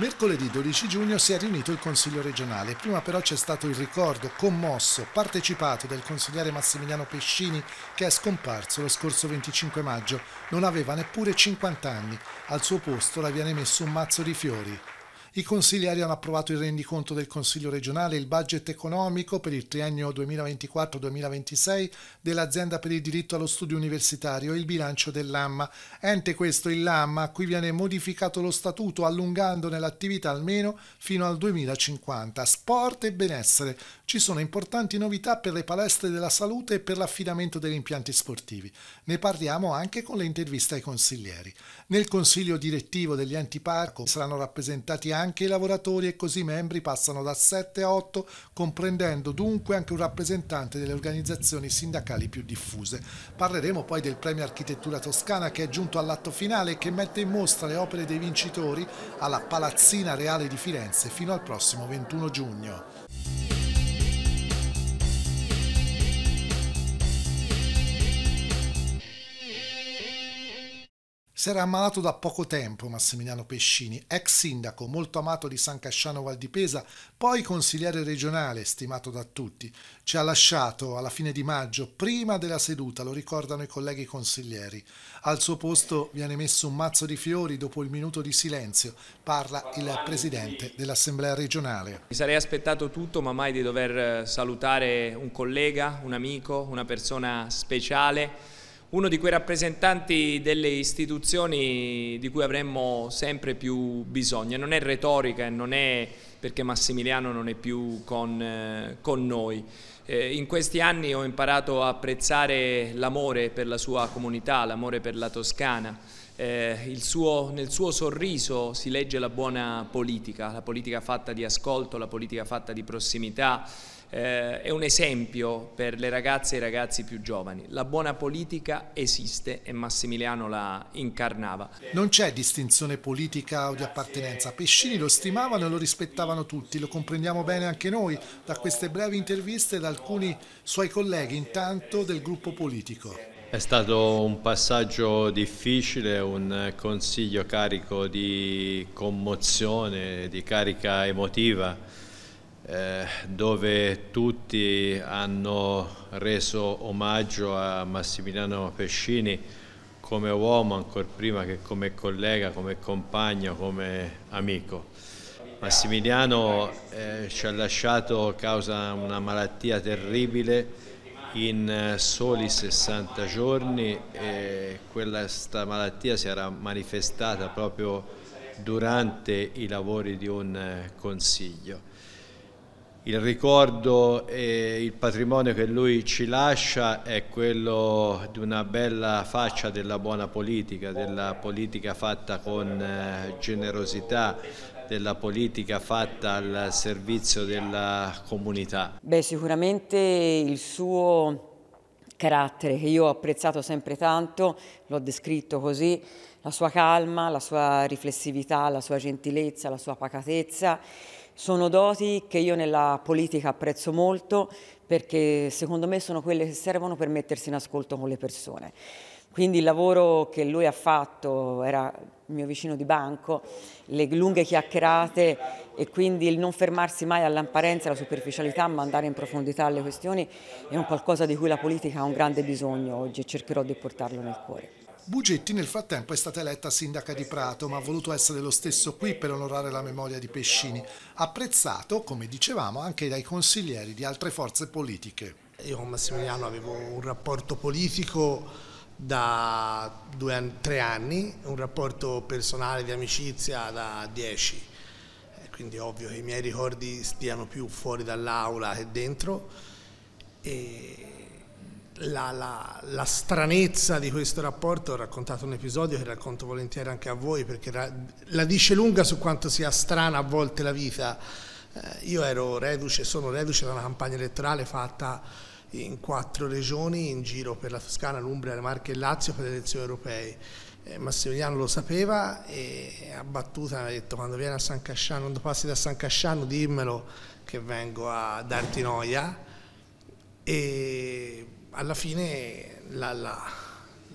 Mercoledì 12 giugno si è riunito il Consiglio regionale, prima però c'è stato il ricordo commosso, partecipato del consigliere Massimiliano Pescini che è scomparso lo scorso 25 maggio, non aveva neppure 50 anni, al suo posto le viene messo un mazzo di fiori. I consiglieri hanno approvato il rendiconto del Consiglio regionale il budget economico per il triennio 2024-2026 dell'azienda per il diritto allo studio universitario e il bilancio dell'AMMA. Ente questo il LAMMA a cui viene modificato lo statuto allungandone l'attività almeno fino al 2050. Sport e benessere. Ci sono importanti novità per le palestre della salute e per l'affidamento degli impianti sportivi. Ne parliamo anche con le interviste ai consiglieri. Nel consiglio direttivo degli enti parco saranno rappresentati anche anche i lavoratori e così i membri passano da 7 a 8, comprendendo dunque anche un rappresentante delle organizzazioni sindacali più diffuse. Parleremo poi del premio Architettura Toscana che è giunto all'atto finale e che mette in mostra le opere dei vincitori alla Palazzina Reale di Firenze fino al prossimo 21 giugno. Si era ammalato da poco tempo Massimiliano Pescini, ex sindaco molto amato di San Casciano Val di Pesa, poi consigliere regionale, stimato da tutti. Ci ha lasciato alla fine di maggio, prima della seduta, lo ricordano i colleghi consiglieri. Al suo posto viene messo un mazzo di fiori dopo il minuto di silenzio. Parla il presidente dell'Assemblea regionale. Mi sarei aspettato tutto, ma mai di dover salutare un collega, un amico, una persona speciale uno di quei rappresentanti delle istituzioni di cui avremmo sempre più bisogno. Non è retorica e non è perché Massimiliano non è più con, eh, con noi. Eh, in questi anni ho imparato a apprezzare l'amore per la sua comunità, l'amore per la Toscana. Eh, suo, nel suo sorriso si legge la buona politica, la politica fatta di ascolto, la politica fatta di prossimità, eh, è un esempio per le ragazze e i ragazzi più giovani. La buona politica esiste e Massimiliano la incarnava. Non c'è distinzione politica o di appartenenza. Pescini lo stimavano e lo rispettavano tutti, lo comprendiamo bene anche noi da queste brevi interviste da alcuni suoi colleghi, intanto del gruppo politico. È stato un passaggio difficile, un consiglio carico di commozione, di carica emotiva eh, dove tutti hanno reso omaggio a Massimiliano Pescini come uomo, ancora prima che come collega, come compagno, come amico. Massimiliano eh, ci ha lasciato causa una malattia terribile in eh, soli 60 giorni e questa malattia si era manifestata proprio durante i lavori di un eh, consiglio il ricordo e il patrimonio che lui ci lascia è quello di una bella faccia della buona politica, della politica fatta con eh, generosità, della politica fatta al servizio della comunità. Beh, sicuramente il suo carattere che io ho apprezzato sempre tanto, l'ho descritto così, la sua calma, la sua riflessività, la sua gentilezza, la sua pacatezza sono doti che io nella politica apprezzo molto perché secondo me sono quelle che servono per mettersi in ascolto con le persone. Quindi il lavoro che lui ha fatto era mio vicino di banco, le lunghe chiacchierate e quindi il non fermarsi mai all'apparenza, alla superficialità, ma andare in profondità alle questioni è un qualcosa di cui la politica ha un grande bisogno oggi e cercherò di portarlo nel cuore. Bugetti nel frattempo è stata eletta sindaca di Prato, ma ha voluto essere lo stesso qui per onorare la memoria di Pescini, apprezzato, come dicevamo, anche dai consiglieri di altre forze politiche. Io con Massimiliano avevo un rapporto politico da due, tre anni, un rapporto personale di amicizia da dieci, quindi è ovvio che i miei ricordi stiano più fuori dall'aula che dentro. E la, la, la, stranezza di questo rapporto, ho raccontato un episodio che racconto volentieri anche a voi perché la, la dice lunga su quanto sia strana a volte la vita. Eh, io ero reduce, sono reduce da una campagna elettorale fatta in quattro regioni in giro per la Toscana, l'Umbria, le Marche e il Lazio per le elezioni europee. Eh, Massimiliano lo sapeva e a battuta mi ha detto quando vieni a San Casciano, quando passi da San Casciano dimmelo che vengo a darti noia. E alla fine la, la,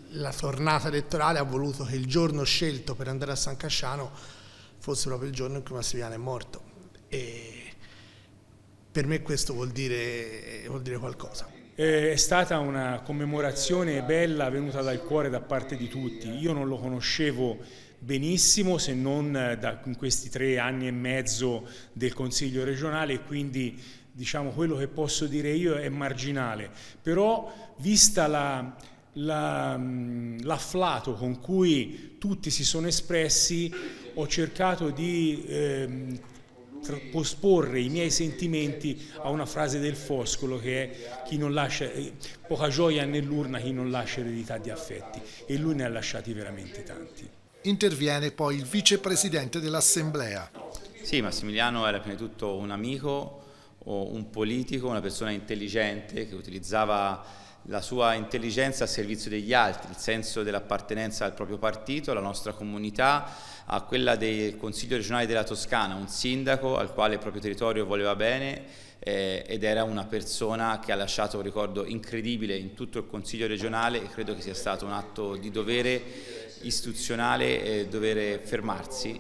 la, tornata elettorale ha voluto che il giorno scelto per andare a San Casciano fosse proprio il giorno in cui Massimiliano è morto. E per me questo vuol dire, vuol dire qualcosa. È stata una commemorazione bella venuta dal cuore da parte di tutti. Io non lo conoscevo benissimo se non da, in questi tre anni e mezzo del Consiglio regionale e quindi diciamo quello che posso dire io è marginale, però vista la, la, l'afflato con cui tutti si sono espressi ho cercato di eh, posporre i miei sentimenti a una frase del Foscolo che è chi non lascia, eh, poca gioia nell'urna chi non lascia eredità di affetti e lui ne ha lasciati veramente tanti. Interviene poi il vicepresidente dell'Assemblea. Sì, Massimiliano era prima di tutto un amico, un politico, una persona intelligente che utilizzava la sua intelligenza a servizio degli altri, il senso dell'appartenenza al proprio partito, alla nostra comunità, a quella del Consiglio regionale della Toscana, un sindaco al quale il proprio territorio voleva bene eh, ed era una persona che ha lasciato un ricordo incredibile in tutto il Consiglio regionale e credo che sia stato un atto di dovere istituzionale eh, dover fermarsi,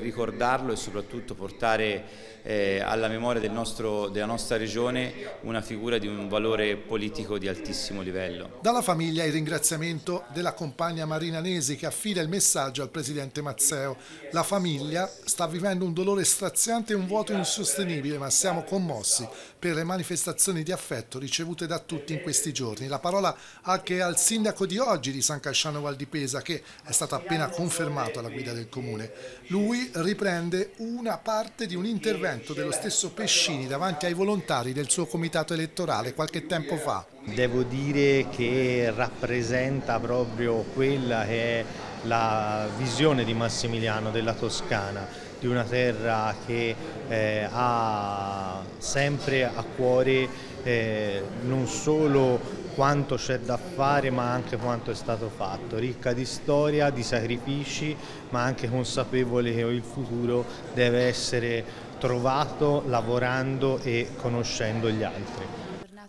ricordarlo e soprattutto portare eh, alla memoria del nostro, della nostra regione una figura di un valore politico di altissimo livello. Dalla famiglia il ringraziamento della compagna Marina Nesi che affida il messaggio al presidente Mazzeo. La famiglia sta vivendo un dolore straziante e un vuoto insostenibile ma siamo commossi per le manifestazioni di affetto ricevute da tutti in questi giorni. La parola anche al sindaco di oggi di San Casciano Val di Pesa che è stato appena confermato alla guida del comune. Lui riprende una parte di un intervento dello stesso Pescini davanti ai volontari del suo comitato elettorale qualche tempo fa. Devo dire che rappresenta proprio quella che è la visione di Massimiliano della Toscana di una terra che eh, ha sempre a cuore eh, non solo quanto c'è da fare ma anche quanto è stato fatto, ricca di storia, di sacrifici ma anche consapevole che il futuro deve essere trovato lavorando e conoscendo gli altri.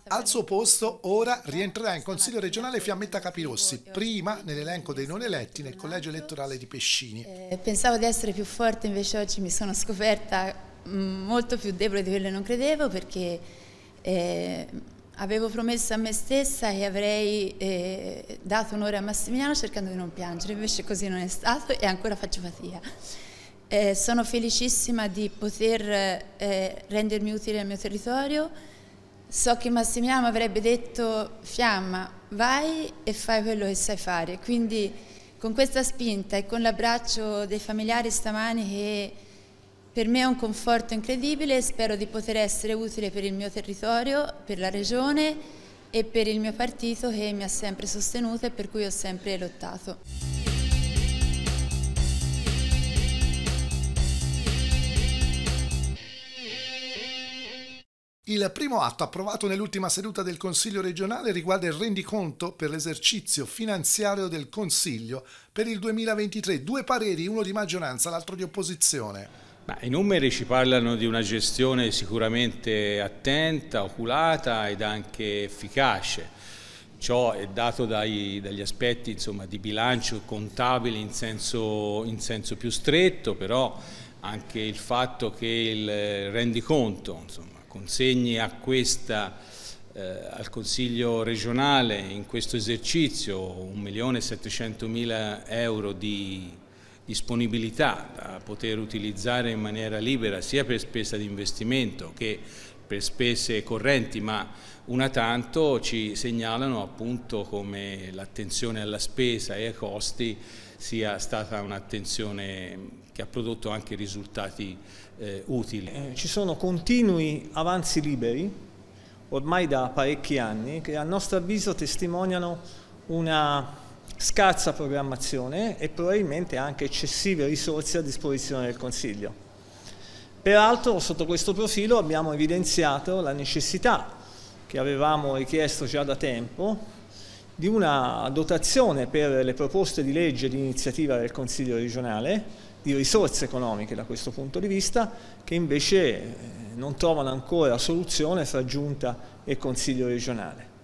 Al suo posto ora rientrerà in Consiglio regionale Fiammetta Capirossi, prima nell'elenco dei non eletti nel collegio elettorale di Pescini. Eh, pensavo di essere più forte, invece oggi mi sono scoperta mm, molto più debole di quello che non credevo perché eh, avevo promesso a me stessa che avrei eh, dato onore a Massimiliano cercando di non piangere, invece così non è stato e ancora faccio fatica. Eh, sono felicissima di poter eh, rendermi utile al mio territorio So che Massimiliano avrebbe detto Fiamma, vai e fai quello che sai fare. Quindi con questa spinta e con l'abbraccio dei familiari stamani che per me è un conforto incredibile, spero di poter essere utile per il mio territorio, per la regione e per il mio partito che mi ha sempre sostenuto e per cui ho sempre lottato. Il primo atto approvato nell'ultima seduta del Consiglio regionale riguarda il rendiconto per l'esercizio finanziario del Consiglio per il 2023. Due pareri, uno di maggioranza, l'altro di opposizione. Ma I numeri ci parlano di una gestione sicuramente attenta, oculata ed anche efficace. Ciò è dato dai, dagli aspetti insomma, di bilancio contabile in senso, in senso più stretto, però anche il fatto che il rendiconto insomma, consegni questa, eh, al Consiglio regionale in questo esercizio 1.700.000 euro di disponibilità da poter utilizzare in maniera libera sia per spesa di investimento che per spese correnti, ma una tanto ci segnalano appunto come l'attenzione alla spesa e ai costi sia stata un'attenzione che ha prodotto anche risultati eh, utili. Eh, ci sono continui avanzi liberi, ormai da parecchi anni, che a nostro avviso testimoniano una scarsa programmazione e probabilmente anche eccessive risorse a disposizione del Consiglio. Peraltro sotto questo profilo abbiamo evidenziato la necessità che avevamo richiesto già da tempo di una dotazione per le proposte di legge di iniziativa del Consiglio regionale, di risorse economiche da questo punto di vista, che invece eh, non trovano ancora soluzione fra Giunta e Consiglio regionale.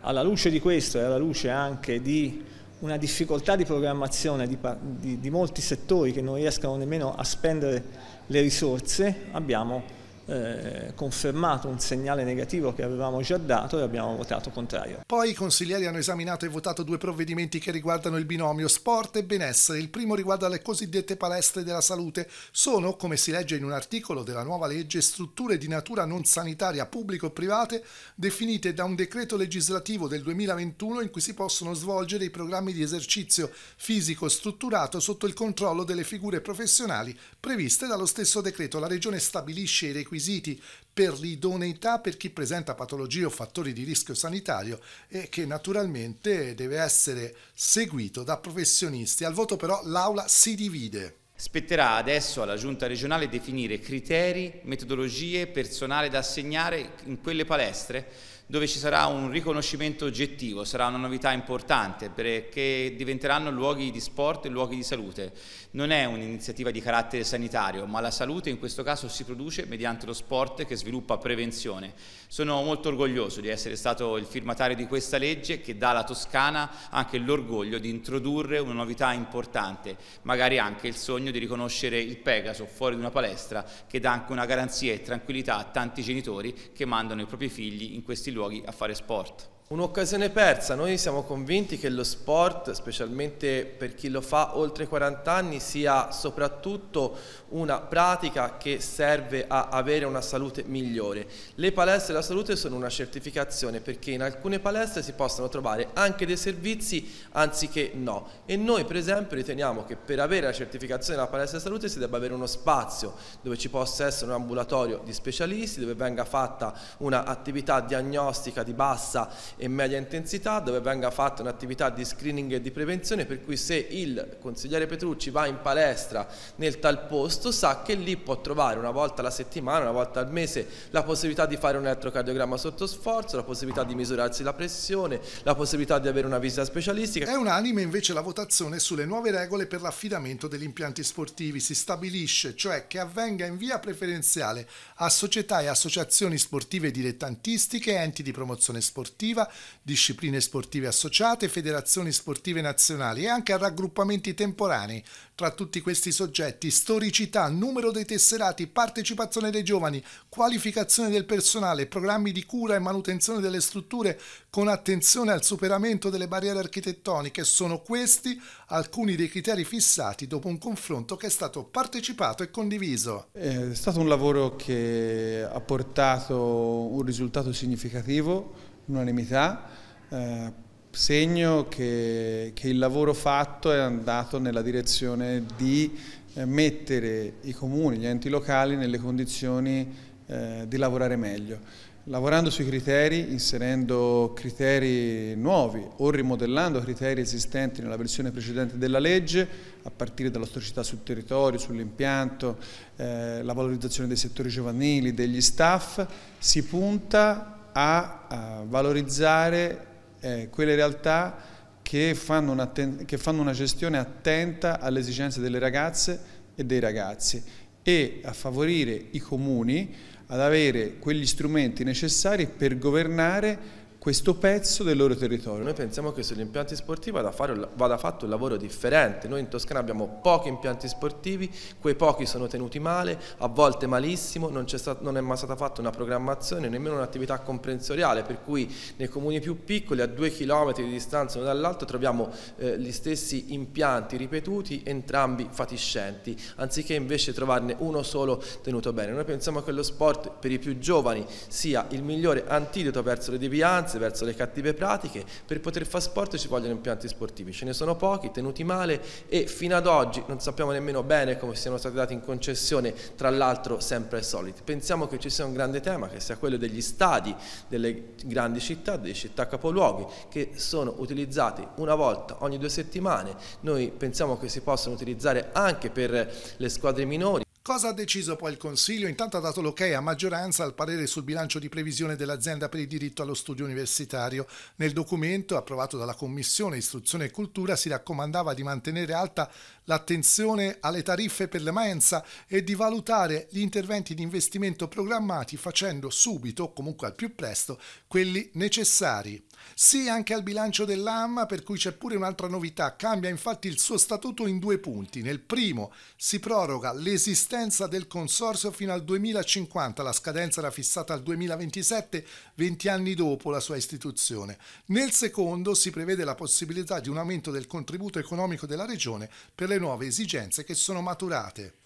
Alla luce di questo e alla luce anche di una difficoltà di programmazione di, di, di molti settori che non riescono nemmeno a spendere le risorse, abbiamo eh, confermato un segnale negativo che avevamo già dato e abbiamo votato contrario. Poi i consiglieri hanno esaminato e votato due provvedimenti che riguardano il binomio sport e benessere. Il primo riguarda le cosiddette palestre della salute. Sono, come si legge in un articolo della nuova legge, strutture di natura non sanitaria pubblico private definite da un decreto legislativo del 2021 in cui si possono svolgere i programmi di esercizio fisico strutturato sotto il controllo delle figure professionali previste dallo stesso decreto. La Regione stabilisce i requisiti requisiti per l'idoneità per chi presenta patologie o fattori di rischio sanitario e che naturalmente deve essere seguito da professionisti. Al voto però l'Aula si divide. Spetterà adesso alla Giunta regionale definire criteri, metodologie, personale da assegnare in quelle palestre dove ci sarà un riconoscimento oggettivo, sarà una novità importante perché diventeranno luoghi di sport e luoghi di salute. Non è un'iniziativa di carattere sanitario, ma la salute in questo caso si produce mediante lo sport che sviluppa prevenzione. Sono molto orgoglioso di essere stato il firmatario di questa legge che dà alla Toscana anche l'orgoglio di introdurre una novità importante, magari anche il sogno di riconoscere il Pegaso fuori di una palestra che dà anche una garanzia e tranquillità a tanti genitori che mandano i propri figli in questi luoghi a fare sport. Un'occasione persa, noi siamo convinti che lo sport, specialmente per chi lo fa oltre 40 anni, sia soprattutto una pratica che serve a avere una salute migliore. Le palestre della salute sono una certificazione perché in alcune palestre si possono trovare anche dei servizi anziché no e noi per esempio riteniamo che per avere la certificazione della palestra della salute si debba avere uno spazio dove ci possa essere un ambulatorio di specialisti, dove venga fatta un'attività diagnostica di bassa e media intensità dove venga fatta un'attività di screening e di prevenzione per cui se il consigliere Petrucci va in palestra nel tal posto sa che lì può trovare una volta alla settimana, una volta al mese la possibilità di fare un elettrocardiogramma sotto sforzo, la possibilità di misurarsi la pressione, la possibilità di avere una visita specialistica. È unanime invece la votazione sulle nuove regole per l'affidamento degli impianti sportivi. Si stabilisce cioè che avvenga in via preferenziale a società e associazioni sportive dilettantistiche, enti di promozione sportiva, discipline sportive associate, federazioni sportive nazionali e anche a raggruppamenti temporanei. Tra tutti questi soggetti, storicità, numero dei tesserati, partecipazione dei giovani, qualificazione del personale, programmi di cura e manutenzione delle strutture con attenzione al superamento delle barriere architettoniche sono questi alcuni dei criteri fissati dopo un confronto che è stato partecipato e condiviso. È stato un lavoro che ha portato un risultato significativo unanimità, eh, segno che, che, il lavoro fatto è andato nella direzione di eh, mettere i comuni, gli enti locali nelle condizioni eh, di lavorare meglio. Lavorando sui criteri, inserendo criteri nuovi o rimodellando criteri esistenti nella versione precedente della legge, a partire dalla storicità sul territorio, sull'impianto, eh, la valorizzazione dei settori giovanili, degli staff, si punta a, a valorizzare eh, quelle realtà che fanno, che fanno una gestione attenta alle esigenze delle ragazze e dei ragazzi e a favorire i comuni ad avere quegli strumenti necessari per governare questo pezzo del loro territorio. Noi pensiamo che sugli impianti sportivi vada, fare, vada, fatto un lavoro differente. Noi in Toscana abbiamo pochi impianti sportivi, quei pochi sono tenuti male, a volte malissimo, non, stato, non è mai stata fatta una programmazione, nemmeno un'attività comprensoriale, per cui nei comuni più piccoli, a due chilometri di distanza uno dall'altro, troviamo eh, gli stessi impianti ripetuti, entrambi fatiscenti, anziché invece trovarne uno solo tenuto bene. Noi pensiamo che lo sport per i più giovani sia il migliore antidoto verso le devianze, tendenze verso le cattive pratiche, per poter fare sport ci vogliono impianti sportivi, ce ne sono pochi, tenuti male e fino ad oggi non sappiamo nemmeno bene come siano stati dati in concessione, tra l'altro sempre ai soliti. Pensiamo che ci sia un grande tema, che sia quello degli stadi delle grandi città, delle città capoluoghi, che sono utilizzati una volta ogni due settimane, noi pensiamo che si possano utilizzare anche per le squadre minori, Cosa ha deciso poi il Consiglio? Intanto ha dato l'ok a maggioranza al parere sul bilancio di previsione dell'azienda per il diritto allo studio universitario. Nel documento approvato dalla Commissione Istruzione e Cultura si raccomandava di mantenere alta l'attenzione alle tariffe per le mensa e di valutare gli interventi di investimento programmati facendo subito, comunque al più presto, quelli necessari. Sì anche al bilancio dell'AMMA per cui c'è pure un'altra novità, cambia infatti il suo statuto in due punti. Nel primo si proroga l'esistenza del consorzio fino al 2050, la scadenza era fissata al 2027, 20 anni dopo la sua istituzione. Nel secondo si prevede la possibilità di un aumento del contributo economico della regione per le nuove esigenze che sono maturate.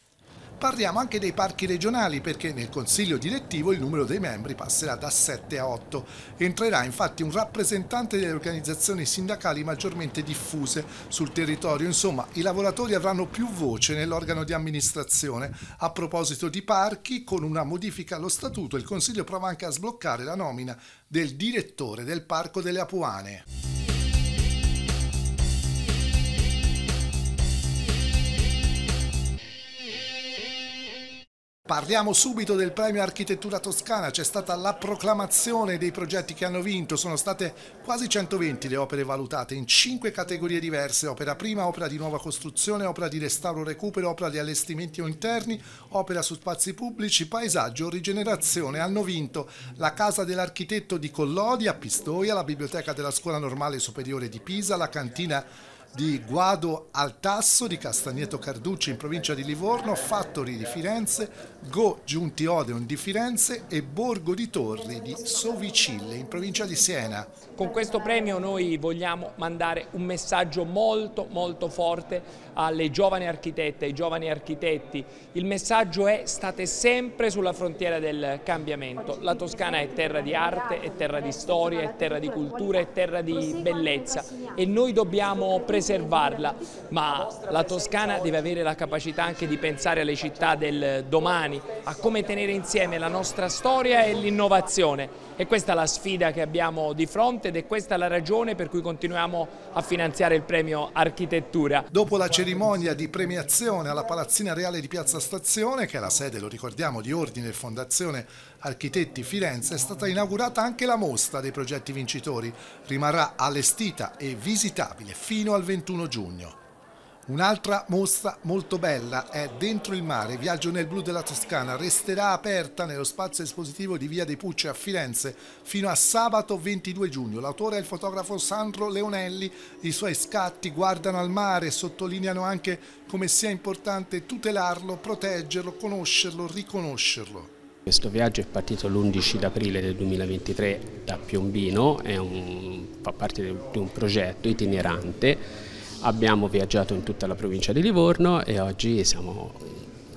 Parliamo anche dei parchi regionali perché nel consiglio direttivo il numero dei membri passerà da 7 a 8. Entrerà infatti un rappresentante delle organizzazioni sindacali maggiormente diffuse sul territorio. Insomma, i lavoratori avranno più voce nell'organo di amministrazione. A proposito di parchi, con una modifica allo statuto, il consiglio prova anche a sbloccare la nomina del direttore del Parco delle Apuane. Parliamo subito del premio Architettura Toscana, c'è stata la proclamazione dei progetti che hanno vinto, sono state quasi 120 le opere valutate in 5 categorie diverse, opera prima, opera di nuova costruzione, opera di restauro recupero, opera di allestimenti interni, opera su spazi pubblici, paesaggio, rigenerazione. Hanno vinto la Casa dell'Architetto di Collodi a Pistoia, la Biblioteca della Scuola Normale Superiore di Pisa, la Cantina di Guado al Tasso di Castagneto Carducci in provincia di Livorno, Fattori di Firenze, Go Giunti Odeon di Firenze e Borgo di Torri di Sovicille in provincia di Siena. Con questo premio noi vogliamo mandare un messaggio molto molto forte alle giovani architette, ai giovani architetti. Il messaggio è state sempre sulla frontiera del cambiamento. La Toscana è terra di arte, è terra di storia, è terra di cultura, è terra di bellezza e noi dobbiamo preservarla, ma la Toscana deve avere la capacità anche di pensare alle città del domani, a come tenere insieme la nostra storia e l'innovazione. E questa è la sfida che abbiamo di fronte ed è questa la ragione per cui continuiamo a finanziare il premio Architettura. Dopo la cerimonia di premiazione alla Palazzina Reale di Piazza Stazione, che è la sede, lo ricordiamo, di Ordine e Fondazione Architetti Firenze, è stata inaugurata anche la mostra dei progetti vincitori. Rimarrà allestita e visitabile fino al 21 giugno. Un'altra mostra molto bella è Dentro il mare, viaggio nel blu della Toscana, resterà aperta nello spazio espositivo di Via dei Pucci a Firenze fino a sabato 22 giugno. L'autore è il fotografo Sandro Leonelli, i suoi scatti guardano al mare e sottolineano anche come sia importante tutelarlo, proteggerlo, conoscerlo, riconoscerlo. Questo viaggio è partito l'11 aprile del 2023 da Piombino, un, fa parte di un progetto itinerante Abbiamo viaggiato in tutta la provincia di Livorno e oggi siamo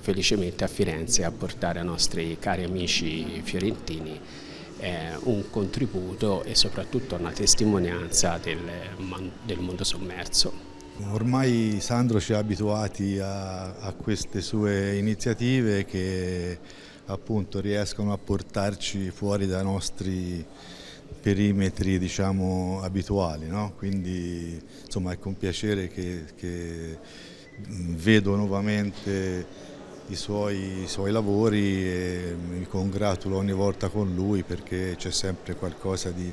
felicemente a Firenze a portare ai nostri cari amici fiorentini eh, un contributo e soprattutto una testimonianza del, del mondo sommerso. Ormai Sandro ci ha abituati a, a queste sue iniziative che appunto riescono a portarci fuori dai nostri perimetri diciamo, abituali, no? quindi insomma, è con piacere che, che vedo nuovamente i suoi, i suoi, lavori e mi congratulo ogni volta con lui perché c'è sempre qualcosa di,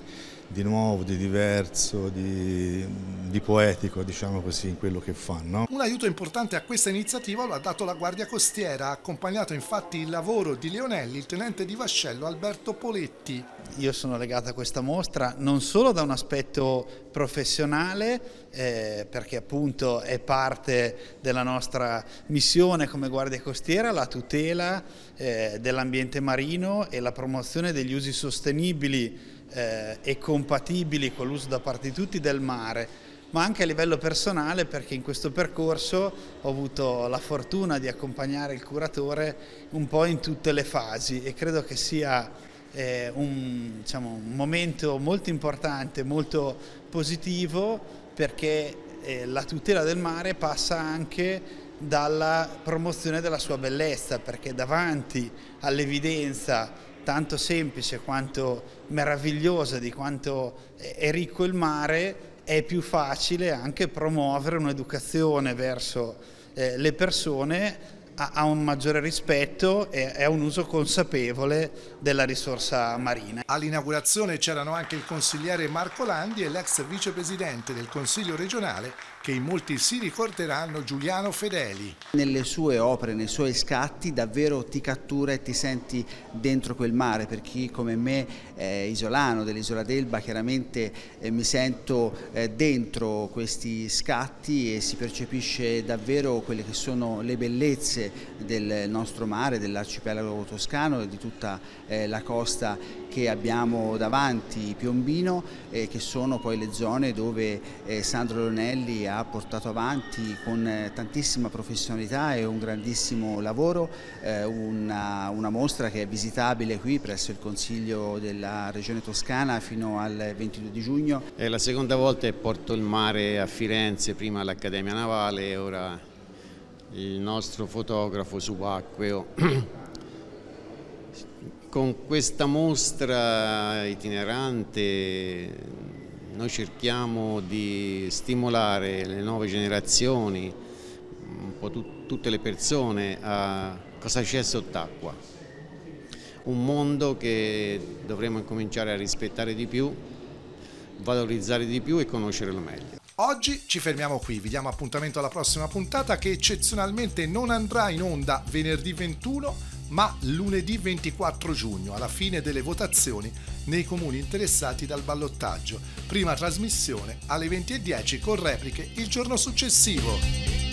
di nuovo, di diverso, di, di, poetico, diciamo così, in quello che fanno. Un aiuto importante a questa iniziativa lo ha dato la Guardia Costiera, ha accompagnato infatti il lavoro di Leonelli, il tenente di vascello Alberto Poletti. Io sono legato a questa mostra non solo da un aspetto professionale, eh, perché appunto è parte della nostra missione come Guardia Costiera, la tutela eh, dell'ambiente marino e la promozione degli usi sostenibili eh, e compatibili con l'uso da parte di tutti del mare, ma anche a livello personale perché in questo percorso ho avuto la fortuna di accompagnare il curatore un po' in tutte le fasi e credo che sia eh, un, diciamo, un, momento molto importante, molto positivo perché eh, la tutela del mare passa anche dalla promozione della sua bellezza perché davanti all'evidenza tanto semplice quanto meravigliosa di quanto è ricco il mare, è più facile anche promuovere un'educazione verso eh, le persone a un maggiore rispetto e a un uso consapevole della risorsa marina. All'inaugurazione c'erano anche il consigliere Marco Landi e l'ex vicepresidente del Consiglio regionale che in molti si ricorderanno Giuliano Fedeli. Nelle sue opere, nei suoi scatti davvero ti cattura e ti senti dentro quel mare, per chi come me è isolano dell'isola d'Elba chiaramente eh, mi sento eh, dentro questi scatti e si percepisce davvero quelle che sono le bellezze del nostro mare, dell'arcipelago toscano e di tutta eh, la costa che abbiamo davanti, Piombino, eh, che sono poi le zone dove eh, Sandro Lonelli ha portato avanti con eh, tantissima professionalità e un grandissimo lavoro eh, una, una, mostra che è visitabile qui presso il Consiglio della Regione Toscana fino al 22 di giugno. È la seconda volta che porto il mare a Firenze, prima all'Accademia Navale e ora il nostro fotografo subacqueo con questa mostra itinerante noi cerchiamo di stimolare le nuove generazioni, un po' tu, tutte le persone a cosa c'è sott'acqua. Un mondo che dovremmo incominciare a rispettare di più, valorizzare di più e conoscerlo meglio. Oggi ci fermiamo qui, vi diamo appuntamento alla prossima puntata che eccezionalmente non andrà in onda venerdì 21 ma lunedì 24 giugno, alla fine delle votazioni nei comuni interessati dal ballottaggio. Prima trasmissione alle 20.10 con repliche il giorno successivo.